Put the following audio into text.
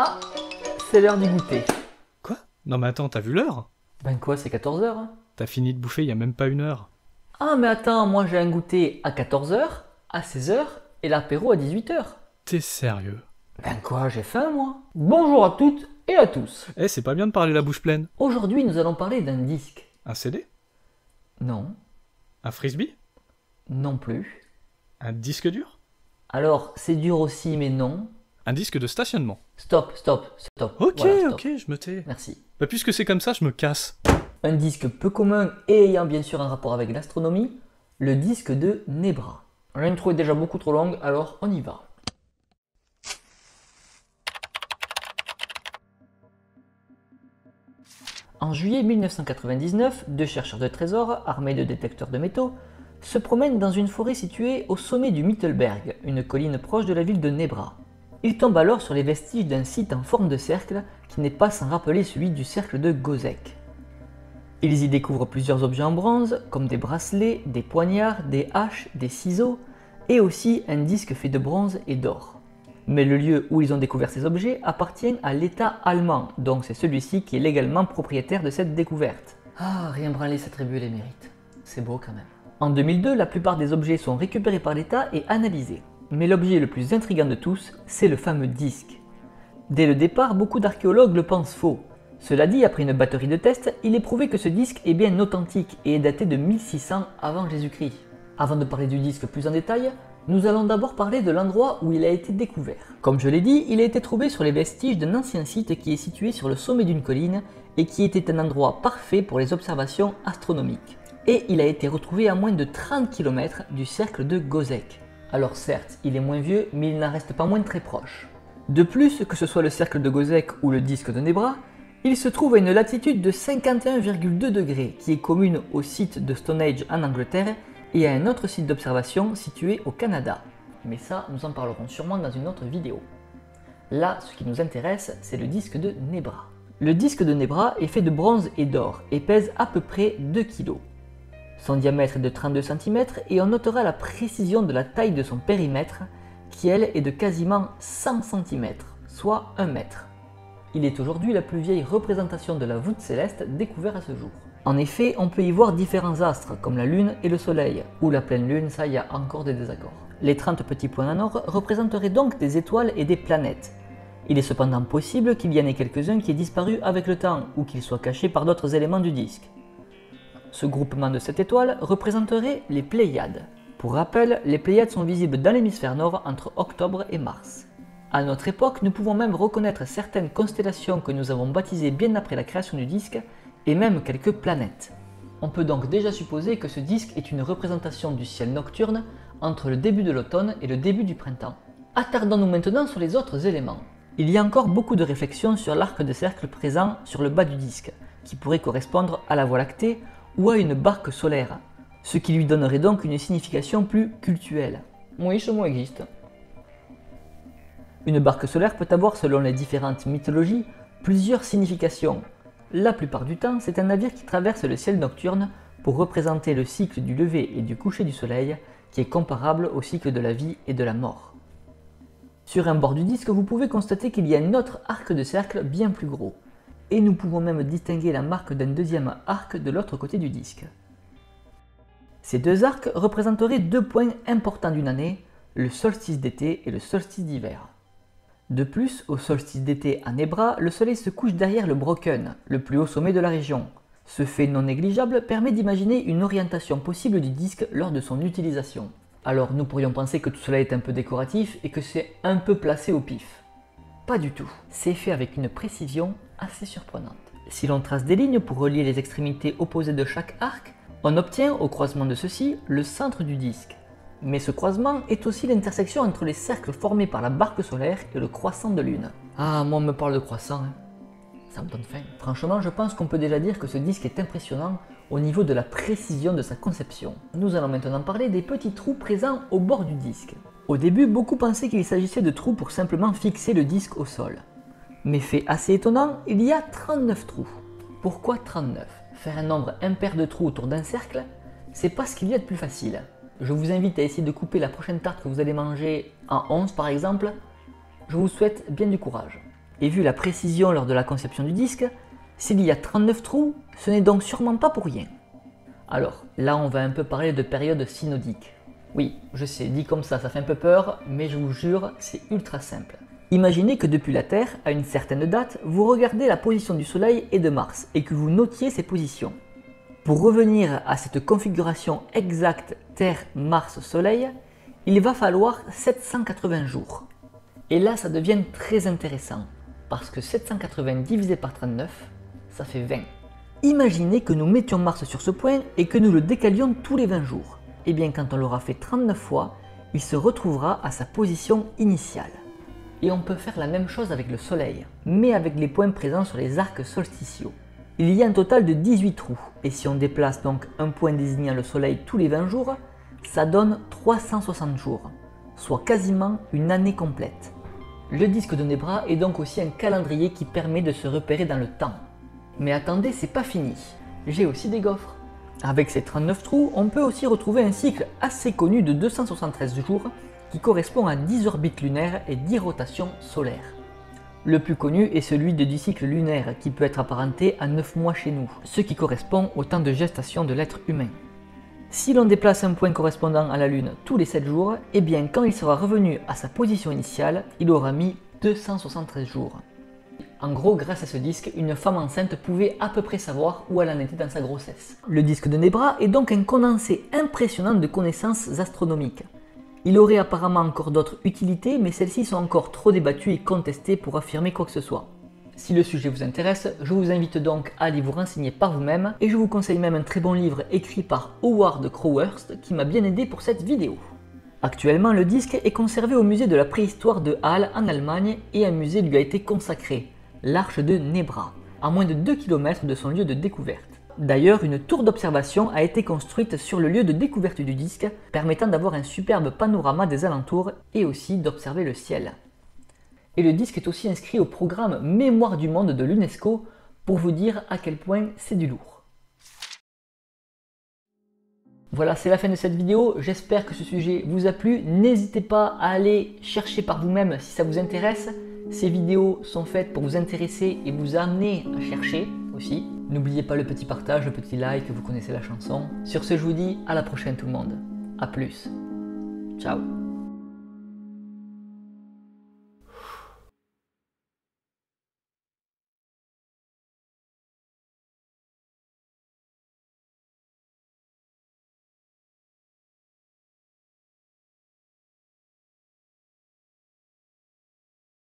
Ah, c'est l'heure du goûter. Quoi? Non mais attends, t'as vu l'heure? Ben quoi, c'est 14h hein? T'as fini de bouffer il y a même pas une heure. Ah mais attends, moi j'ai un goûter à 14h, à 16h et l'apéro à 18h. T'es sérieux? Ben quoi, j'ai faim moi Bonjour à toutes et à tous. Eh, c'est pas bien de parler la bouche pleine. Aujourd'hui nous allons parler d'un disque. Un CD Non, Un frisbee? Non plus. Un disque dur? Alors c'est dur aussi mais non. Un disque de stationnement. Stop, stop, stop. Ok, Voilà, stop. ok, je me tais. Merci. Bah puisque c'est comme ça, je me casse. Un disque peu commun et ayant bien sûr un rapport avec l'astronomie, le disque de Nebra. L'intro est déjà beaucoup trop longue, alors on y va. En juillet 1999, deux chercheurs de trésors, armés de détecteurs de métaux, se promènent dans une forêt située au sommet du Mittelberg, une colline proche de la ville de Nebra. Ils tombent alors sur les vestiges d'un site en forme de cercle qui n'est pas sans rappeler celui du cercle de Gozek. Ils y découvrent plusieurs objets en bronze, comme des bracelets, des poignards, des haches, des ciseaux, et aussi un disque fait de bronze et d'or. Mais le lieu où ils ont découvert ces objets appartient à l'État allemand, donc c'est celui-ci qui est légalement propriétaire de cette découverte. Ah, rien branler s'attribuer les mérites. C'est beau quand même. En 2002, la plupart des objets sont récupérés par l'État et analysés. Mais l'objet le plus intrigant de tous, c'est le fameux disque. Dès le départ, beaucoup d'archéologues le pensent faux. Cela dit, après une batterie de tests, il est prouvé que ce disque est bien authentique et est daté de 1600 avant Jésus-Christ. Avant de parler du disque plus en détail, nous allons d'abord parler de l'endroit où il a été découvert. Comme je l'ai dit, il a été trouvé sur les vestiges d'un ancien site qui est situé sur le sommet d'une colline et qui était un endroit parfait pour les observations astronomiques. Et il a été retrouvé à moins de 30 km du cercle de Gozek. Alors certes, il est moins vieux, mais il n'en reste pas moins très proche. De plus, que ce soit le cercle de Gozek ou le disque de Nebra, il se trouve à une latitude de 51,2 degrés qui est commune au site de Stonehenge en Angleterre et à un autre site d'observation situé au Canada. Mais ça, nous en parlerons sûrement dans une autre vidéo. Là, ce qui nous intéresse, c'est le disque de Nebra. Le disque de Nebra est fait de bronze et d'or et pèse à peu près 2 kg. Son diamètre est de 32 cm et on notera la précision de la taille de son périmètre qui elle est de quasiment 100 cm, soit 1 mètre. Il est aujourd'hui la plus vieille représentation de la voûte céleste découverte à ce jour. En effet, on peut y voir différents astres comme la Lune et le Soleil, ou la pleine Lune, ça y a encore des désaccords. Les 30 petits points en or représenteraient donc des étoiles et des planètes. Il est cependant possible qu'il y en ait quelques-uns qui aient disparu avec le temps, ou qu'ils soient cachés par d'autres éléments du disque. Ce groupement de cette étoile représenterait les Pléiades. Pour rappel, les Pléiades sont visibles dans l'hémisphère nord entre octobre et mars. À notre époque, nous pouvons même reconnaître certaines constellations que nous avons baptisées bien après la création du disque, et même quelques planètes. On peut donc déjà supposer que ce disque est une représentation du ciel nocturne entre le début de l'automne et le début du printemps. Attardons-nous maintenant sur les autres éléments. Il y a encore beaucoup de réflexions sur l'arc de cercle présent sur le bas du disque, qui pourrait correspondre à la Voie lactée ou à une barque solaire, ce qui lui donnerait donc une signification plus cultuelle. Oui, ce mot existe. Une barque solaire peut avoir, selon les différentes mythologies, plusieurs significations. La plupart du temps, c'est un navire qui traverse le ciel nocturne pour représenter le cycle du lever et du coucher du soleil, qui est comparable au cycle de la vie et de la mort. Sur un bord du disque, vous pouvez constater qu'il y a un autre arc de cercle bien plus gros, et nous pouvons même distinguer la marque d'un deuxième arc de l'autre côté du disque. Ces deux arcs représenteraient deux points importants d'une année, le solstice d'été et le solstice d'hiver. De plus, au solstice d'été à Nebra, le soleil se couche derrière le Brocken, le plus haut sommet de la région. Ce fait non négligeable permet d'imaginer une orientation possible du disque lors de son utilisation. Alors nous pourrions penser que tout cela est un peu décoratif et que c'est un peu placé au pif. Pas du tout, c'est fait avec une précision assez surprenante. Si l'on trace des lignes pour relier les extrémités opposées de chaque arc, on obtient au croisement de ceux-ci le centre du disque. Mais ce croisement est aussi l'intersection entre les cercles formés par la barque solaire et le croissant de lune. Ah, moi on me parle de croissant, hein. ça me donne faim. Franchement, je pense qu'on peut déjà dire que ce disque est impressionnant au niveau de la précision de sa conception. Nous allons maintenant parler des petits trous présents au bord du disque. Au début, beaucoup pensaient qu'il s'agissait de trous pour simplement fixer le disque au sol. Mais fait assez étonnant, il y a 39 trous. Pourquoi 39 Faire un nombre impair de trous autour d'un cercle, c'est pas ce qu'il y a de plus facile. Je vous invite à essayer de couper la prochaine tarte que vous allez manger en 11 par exemple. Je vous souhaite bien du courage. Et vu la précision lors de la conception du disque, s'il y a 39 trous, ce n'est donc sûrement pas pour rien. Alors, là on va un peu parler de période synodique. Oui, je sais, dit comme ça, ça fait un peu peur, mais je vous jure, c'est ultra simple. Imaginez que depuis la Terre, à une certaine date, vous regardez la position du Soleil et de Mars et que vous notiez ces positions. Pour revenir à cette configuration exacte Terre-Mars-Soleil, il va falloir 780 jours. Et là, ça devient très intéressant, parce que 780 divisé par 39, ça fait 20. Imaginez que nous mettions Mars sur ce point et que nous le décalions tous les 20 jours. Et eh bien quand on l'aura fait 39 fois, il se retrouvera à sa position initiale. Et on peut faire la même chose avec le Soleil, mais avec les points présents sur les arcs solsticiaux. Il y a un total de 18 trous, et si on déplace donc un point désignant le Soleil tous les 20 jours, ça donne 360 jours, soit quasiment une année complète. Le disque de Nebra est donc aussi un calendrier qui permet de se repérer dans le temps. Mais attendez, c'est pas fini. J'ai aussi des gaufres. Avec ces 39 trous, on peut aussi retrouver un cycle assez connu de 273 jours qui correspond à 10 orbites lunaires et 10 rotations solaires. Le plus connu est celui de du cycle lunaire qui peut être apparenté à 9 mois chez nous, ce qui correspond au temps de gestation de l'être humain. Si l'on déplace un point correspondant à la Lune tous les 7 jours, eh bien quand il sera revenu à sa position initiale, il aura mis 273 jours. En gros, grâce à ce disque, une femme enceinte pouvait à peu près savoir où elle en était dans sa grossesse. Le disque de Nebra est donc un condensé impressionnant de connaissances astronomiques. Il aurait apparemment encore d'autres utilités, mais celles-ci sont encore trop débattues et contestées pour affirmer quoi que ce soit. Si le sujet vous intéresse, je vous invite donc à aller vous renseigner par vous-même, et je vous conseille même un très bon livre écrit par Howard Crowhurst qui m'a bien aidé pour cette vidéo. Actuellement, le disque est conservé au musée de la préhistoire de Halle en Allemagne et un musée lui a été consacré, l'arche de Nebra, à moins de 2 km de son lieu de découverte. D'ailleurs, une tour d'observation a été construite sur le lieu de découverte du disque, permettant d'avoir un superbe panorama des alentours et aussi d'observer le ciel. Et le disque est aussi inscrit au programme Mémoire du monde de l'UNESCO pour vous dire à quel point c'est du lourd. Voilà, c'est la fin de cette vidéo. J'espère que ce sujet vous a plu. N'hésitez pas à aller chercher par vous-même si ça vous intéresse. Ces vidéos sont faites pour vous intéresser et vous amener à chercher aussi. N'oubliez pas le petit partage, le petit like, vous connaissez la chanson. Sur ce, je vous dis à la prochaine tout le monde. A plus. Ciao